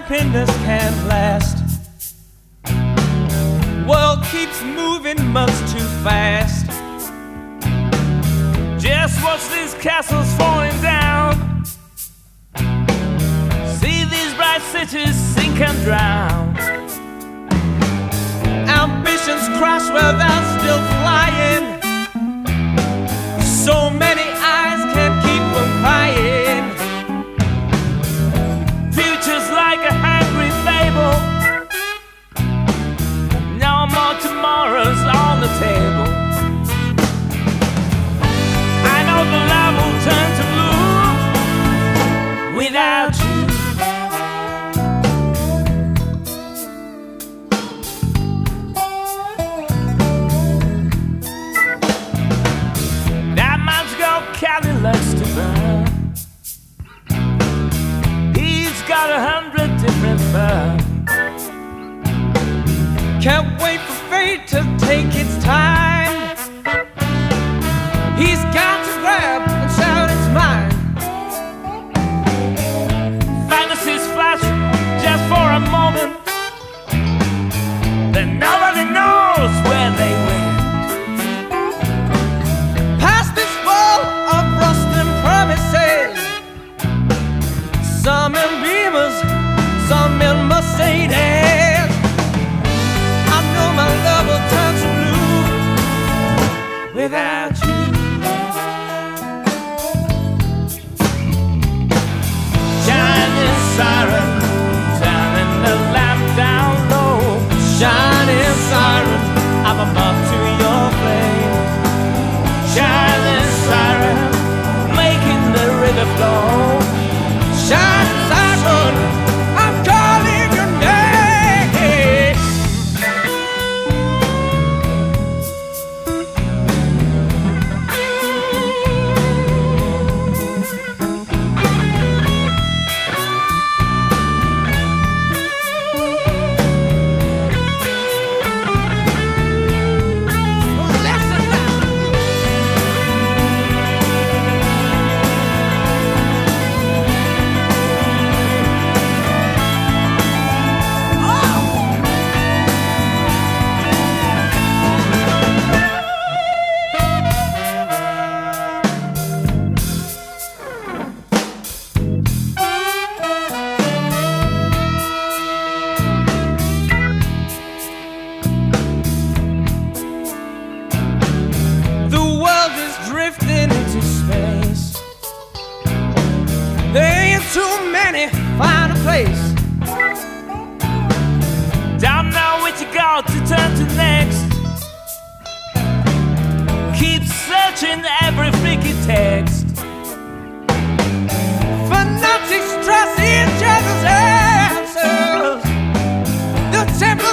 happiness can't last. World keeps moving much too fast. Just watch these castles falling down. See these bright cities sink and drown. Ambitions crash while they're still flying. So many. Can't wait for fate to take its time. left. Shine place. Don't know which you got to turn to next. Keep searching every freaky text. Fanatics stress in Jesus' answers. The temple.